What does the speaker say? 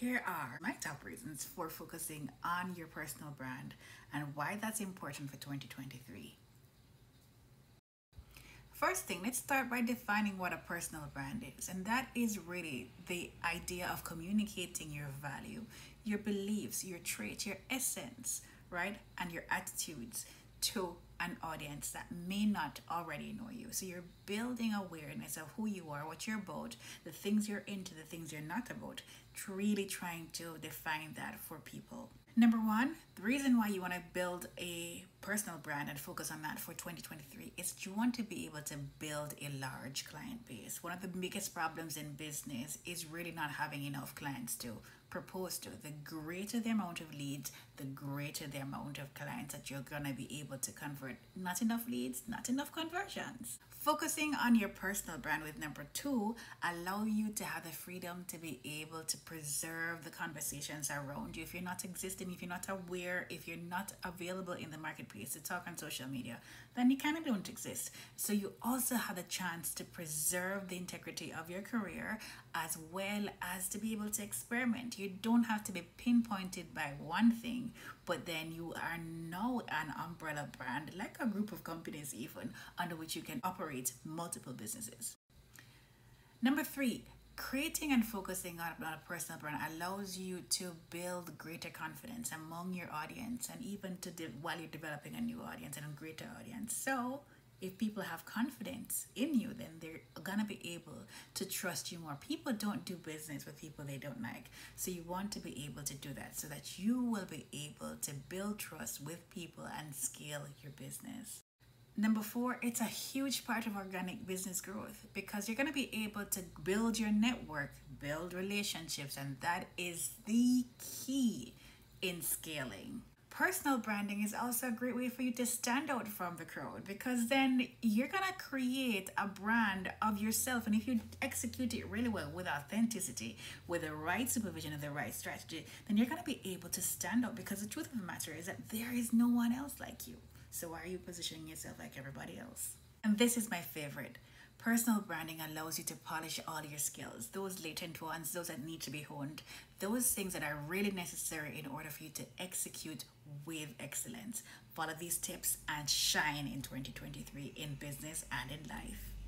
Here are my top reasons for focusing on your personal brand and why that's important for 2023. First thing, let's start by defining what a personal brand is. And that is really the idea of communicating your value, your beliefs, your traits, your essence, right? And your attitudes to an audience that may not already know you. So you're building awareness of who you are, what you're about, the things you're into, the things you're not about, really trying to define that for people. Number one, the reason why you want to build a personal brand and focus on that for 2023 is you want to be able to build a large client base. One of the biggest problems in business is really not having enough clients to propose to. The greater the amount of leads, the greater the amount of clients that you're going to be able to convert. Not enough leads, not enough conversions. Focusing on your personal brand with number two allow you to have the freedom to be able to preserve the conversations around you. If you're not existing, if you're not aware, if you're not available in the marketplace to talk on social media, then you kind of don't exist. So you also have the chance to preserve the integrity of your career as well as to be able to experiment. You don't have to be pinpointed by one thing, but then you are now an umbrella brand, like a group of companies even, under which you can operate multiple businesses. Number three, creating and focusing on, a personal brand allows you to build greater confidence among your audience and even to while you're developing a new audience and a greater audience. So if people have confidence in you, then they're gonna be able to trust you more. People don't do business with people they don't like. So you want to be able to do that so that you will be able to build trust with people and scale your business. Number four, it's a huge part of organic business growth because you're going to be able to build your network, build relationships, and that is the key in scaling personal branding is also a great way for you to stand out from the crowd because then you're going to create a brand of yourself. And if you execute it really well with authenticity, with the right supervision and the right strategy, then you're going to be able to stand out because the truth of the matter is that there is no one else like you. So why are you positioning yourself like everybody else? And this is my favorite. Personal branding allows you to polish all your skills, those latent ones, those that need to be honed, those things that are really necessary in order for you to execute with excellence. Follow these tips and shine in 2023 in business and in life.